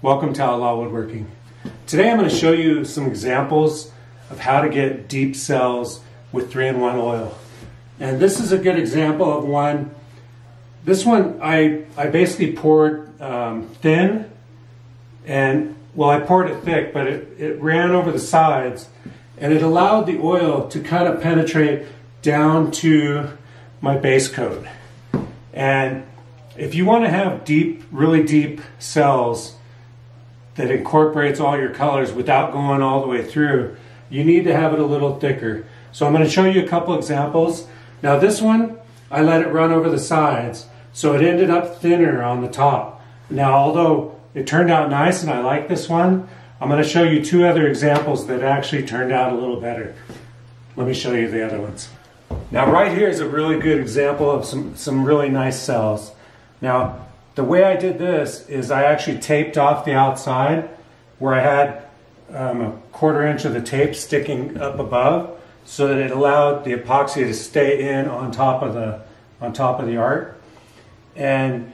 Welcome to Outlaw Woodworking. Today I'm going to show you some examples of how to get deep cells with 3-in-1 oil. And this is a good example of one. This one I, I basically poured um, thin and well I poured it thick but it, it ran over the sides and it allowed the oil to kind of penetrate down to my base coat. And if you want to have deep, really deep cells that incorporates all your colors without going all the way through, you need to have it a little thicker. So I'm going to show you a couple examples. Now this one, I let it run over the sides, so it ended up thinner on the top. Now although it turned out nice and I like this one, I'm going to show you two other examples that actually turned out a little better. Let me show you the other ones. Now right here is a really good example of some, some really nice cells. Now the way I did this is I actually taped off the outside where I had um, a quarter inch of the tape sticking up above so that it allowed the epoxy to stay in on top of the on top of the art. And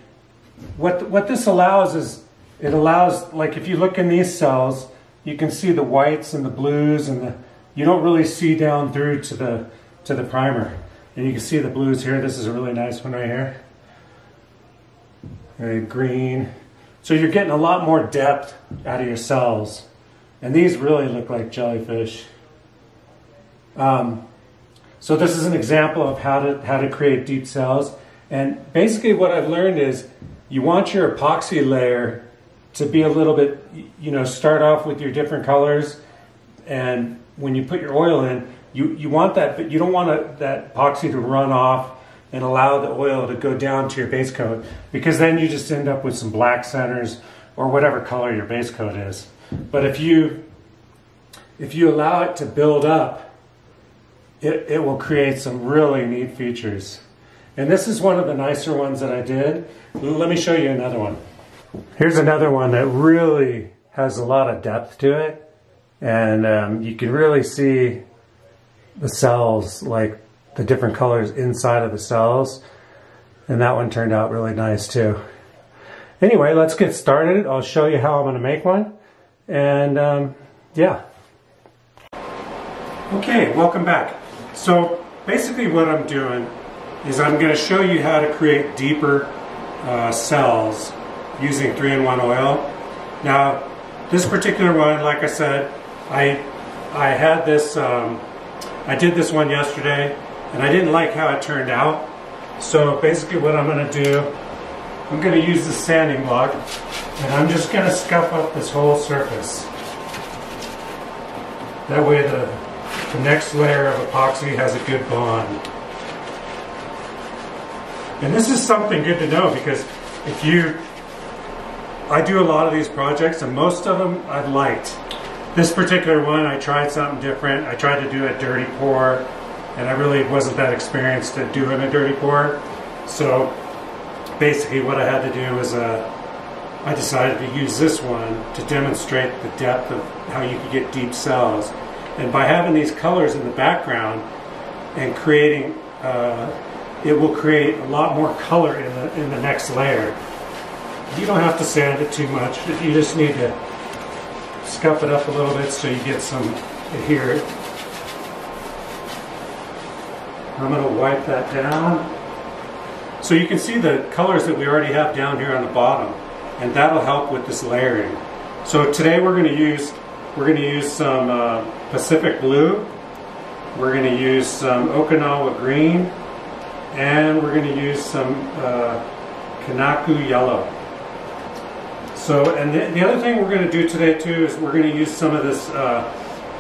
what what this allows is it allows, like if you look in these cells, you can see the whites and the blues and the, you don't really see down through to the, to the primer. And you can see the blues here. This is a really nice one right here. Very green. So you're getting a lot more depth out of your cells. And these really look like jellyfish. Um, so this is an example of how to, how to create deep cells. And basically what I've learned is you want your epoxy layer to be a little bit, you know, start off with your different colors, and when you put your oil in, you, you want that, but you don't want a, that epoxy to run off and allow the oil to go down to your base coat, because then you just end up with some black centers or whatever color your base coat is. But if you if you allow it to build up, it, it will create some really neat features. And this is one of the nicer ones that I did. Let me show you another one. Here's another one that really has a lot of depth to it. And um, you can really see the cells, like the different colors inside of the cells. And that one turned out really nice too. Anyway, let's get started. I'll show you how I'm going to make one. And um, yeah. Okay, welcome back. So basically what I'm doing is I'm going to show you how to create deeper uh, cells using 3-in-1 oil. Now, this particular one, like I said, I I had this, um, I did this one yesterday, and I didn't like how it turned out. So basically what I'm going to do, I'm going to use the sanding block, and I'm just going to scuff up this whole surface. That way the, the next layer of epoxy has a good bond. And this is something good to know because if you I do a lot of these projects and most of them I've liked. This particular one, I tried something different. I tried to do a dirty pour and I really wasn't that experienced at doing a dirty pour. So basically what I had to do was uh, I decided to use this one to demonstrate the depth of how you could get deep cells. And by having these colors in the background and creating, uh, it will create a lot more color in the, in the next layer. You don't have to sand it too much. You just need to scuff it up a little bit so you get some here. I'm going to wipe that down. So you can see the colors that we already have down here on the bottom and that'll help with this layering. So today we're going to use we're going to use some uh, Pacific Blue, we're going to use some Okinawa Green, and we're going to use some uh, Kanaku Yellow. So, and the, the other thing we're going to do today too is we're going to use some of this uh,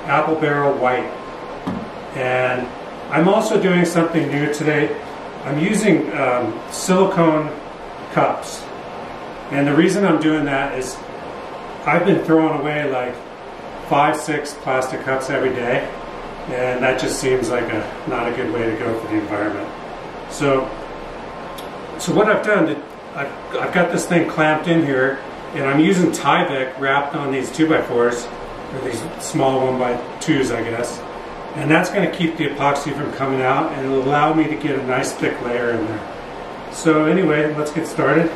apple barrel white. And I'm also doing something new today. I'm using um, silicone cups. And the reason I'm doing that is I've been throwing away like five, six plastic cups every day. And that just seems like a not a good way to go for the environment. So, so what I've done, I've, I've got this thing clamped in here and I'm using Tyvek wrapped on these 2x4s, or these small 1x2s I guess. And that's going to keep the epoxy from coming out and it'll allow me to get a nice thick layer in there. So anyway, let's get started.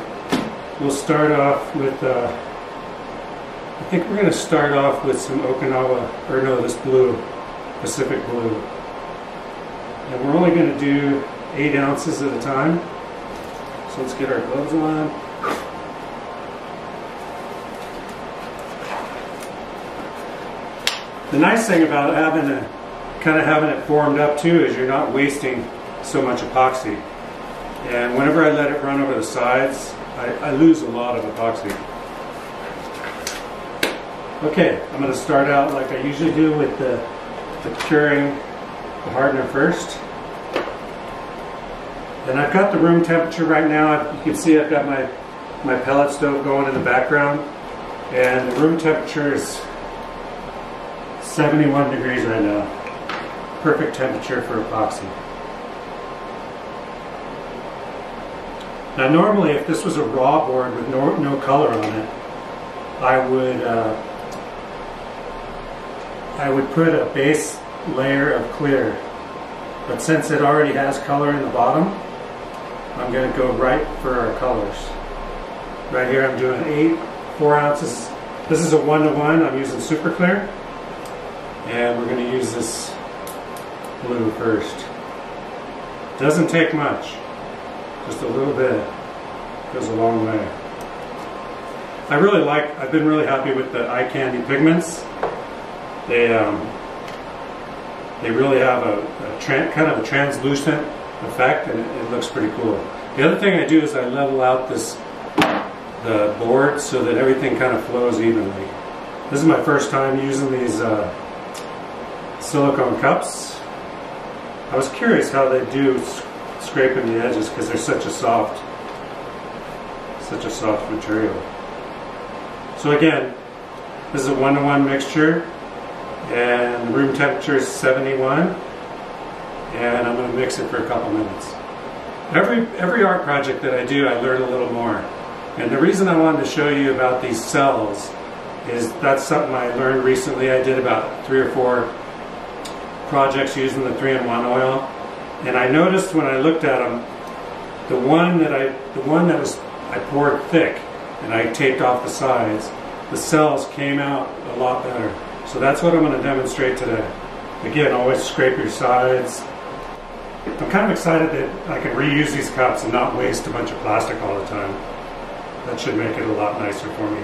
We'll start off with uh, I think we're going to start off with some Okinawa, or no, this blue, Pacific blue. And we're only going to do eight ounces at a time. So let's get our gloves on. The nice thing about having a kind of having it formed up too is you're not wasting so much epoxy. And whenever I let it run over the sides, I, I lose a lot of epoxy. Okay, I'm going to start out like I usually do with the, the curing the hardener first. And I've got the room temperature right now. You can see I've got my, my pellet stove going in the background. And the room temperature is 71 degrees right now. Perfect temperature for epoxy. Now normally if this was a raw board with no, no color on it, I would uh, I would put a base layer of clear. But since it already has color in the bottom, I'm going to go right for our colors. Right here I'm doing 8, 4 ounces. This is a one-to-one, -one. I'm using super clear. And we're going to use this blue first. Doesn't take much, just a little bit. Goes a long way. I really like, I've been really happy with the eye candy pigments. They, um, they really have a, a kind of a translucent effect and it, it looks pretty cool. The other thing I do is I level out this the board so that everything kind of flows evenly. This is my first time using these uh, silicone cups. I was curious how they do scraping the edges because they're such a soft, such a soft material. So again, this is a one-to-one -one mixture and room temperature is 71 and I'm going to mix it for a couple minutes. Every, every art project that I do, I learn a little more. And the reason I wanted to show you about these cells is that's something I learned recently. I did about three or four projects using the 3-in-1 oil. And I noticed when I looked at them, the one that I, the one that was, I poured thick and I taped off the sides, the cells came out a lot better. So that's what I'm going to demonstrate today. Again, always scrape your sides. I'm kind of excited that I can reuse these cups and not waste a bunch of plastic all the time. That should make it a lot nicer for me.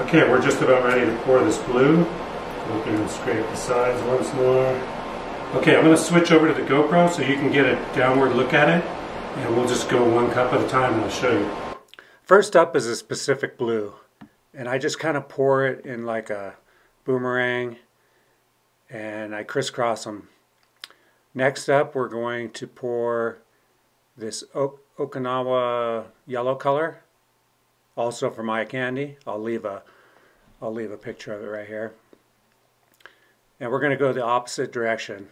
Okay, we're just about ready to pour this blue. Open and scrape the sides once more. Okay, I'm going to switch over to the GoPro so you can get a downward look at it. And we'll just go one cup at a time and I'll show you. First up is a Pacific blue. And I just kind of pour it in like a boomerang and I crisscross them. Next up we're going to pour this Okinawa yellow color also from eye candy. I'll leave a I'll leave a picture of it right here. And we're going to go the opposite direction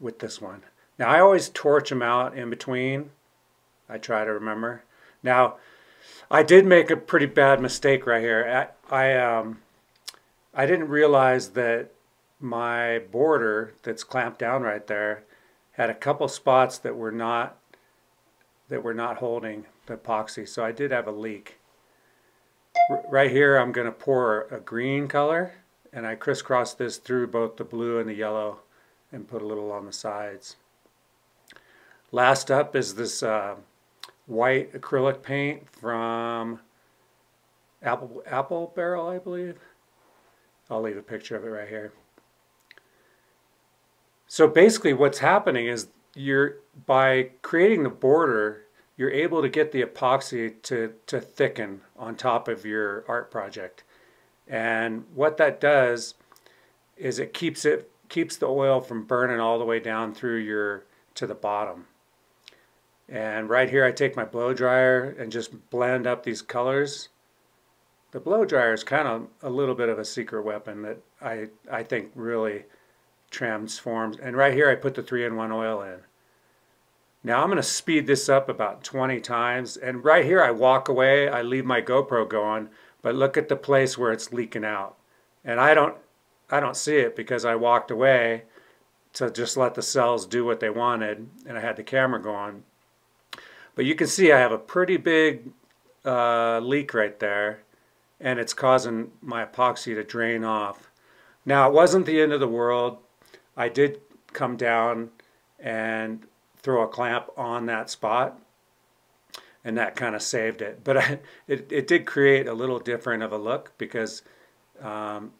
with this one. Now I always torch them out in between. I try to remember. Now I did make a pretty bad mistake right here. I, I um I didn't realize that my border that's clamped down right there had a couple spots that were not that were not holding the epoxy so I did have a leak R right here I'm going to pour a green color and I crisscross this through both the blue and the yellow and put a little on the sides last up is this uh, white acrylic paint from Apple Apple Barrel I believe I'll leave a picture of it right here. So basically what's happening is you're by creating the border, you're able to get the epoxy to, to thicken on top of your art project. And what that does is it keeps it keeps the oil from burning all the way down through your to the bottom. And right here I take my blow dryer and just blend up these colors the blow dryer is kind of a little bit of a secret weapon that I, I think really transforms. And right here I put the 3-in-1 oil in. Now I'm going to speed this up about 20 times. And right here I walk away, I leave my GoPro going, but look at the place where it's leaking out. And I don't, I don't see it because I walked away to just let the cells do what they wanted and I had the camera going. But you can see I have a pretty big uh, leak right there and it's causing my epoxy to drain off. Now, it wasn't the end of the world. I did come down and throw a clamp on that spot, and that kind of saved it. But I, it, it did create a little different of a look because um,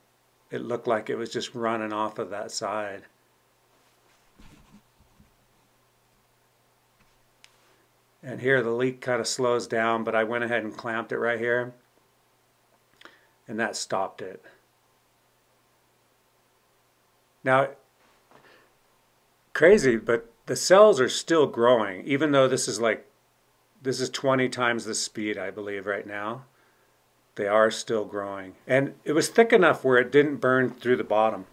it looked like it was just running off of that side. And here the leak kind of slows down, but I went ahead and clamped it right here. And that stopped it. Now, crazy, but the cells are still growing, even though this is like, this is 20 times the speed, I believe, right now. They are still growing. And it was thick enough where it didn't burn through the bottom.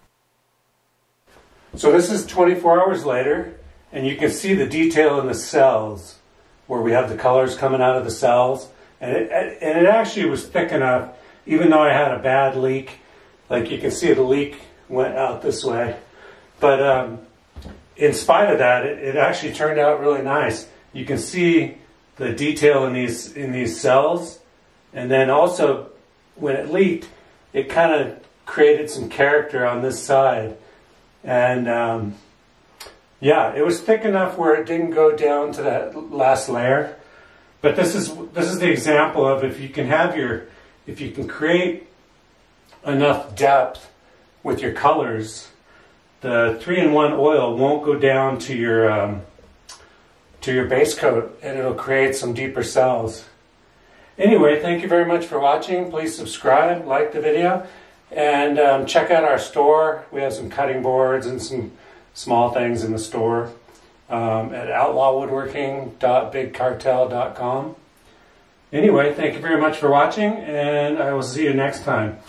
So this is 24 hours later, and you can see the detail in the cells where we have the colors coming out of the cells. And it, and it actually was thick enough, even though I had a bad leak. Like you can see the leak went out this way. But um, in spite of that, it, it actually turned out really nice. You can see the detail in these in these cells, and then also when it leaked, it kind of created some character on this side, and um, yeah, it was thick enough where it didn't go down to that last layer. But this is this is the example of if you can have your if you can create enough depth with your colors, the three-in-one oil won't go down to your um, to your base coat, and it'll create some deeper cells. Anyway, thank you very much for watching. Please subscribe, like the video, and um, check out our store. We have some cutting boards and some small things in the store um, at outlawwoodworking.bigcartel.com. Anyway, thank you very much for watching, and I will see you next time.